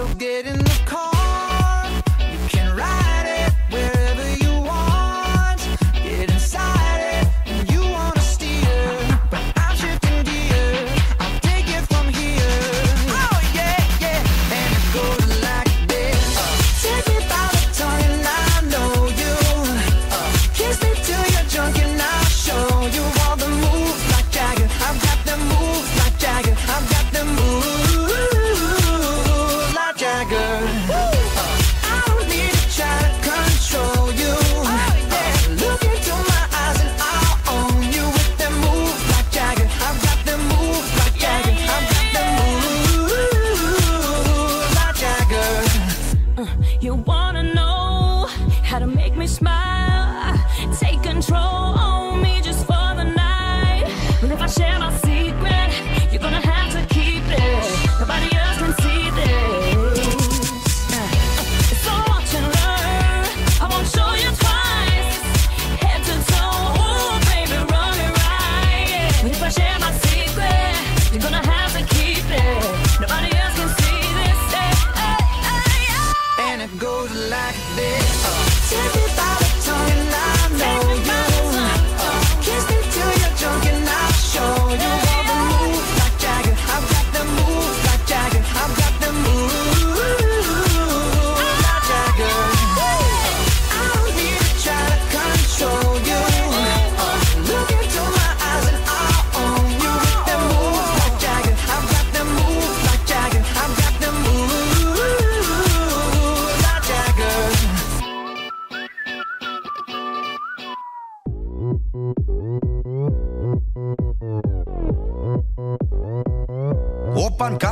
So get in the car. You wanna know how to make me smile Take control on me just for the night. But if I share my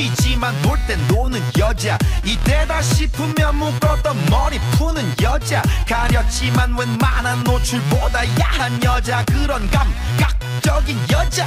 보이지만 볼 땐 노는 여자. 이때다 싶으면 묶었던 머리 푸는 여자. 가렸지만 웬만한 노출보다 야한 여자. 그런 감각적인 여자.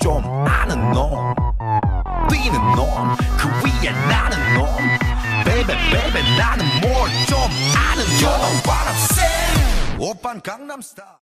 좀 아는 놈 비는 놈그 위에 나는 놈 베이베 베이베 나는 뭘 좀 아는 놈 You know what I'm saying 오빤 강남스타일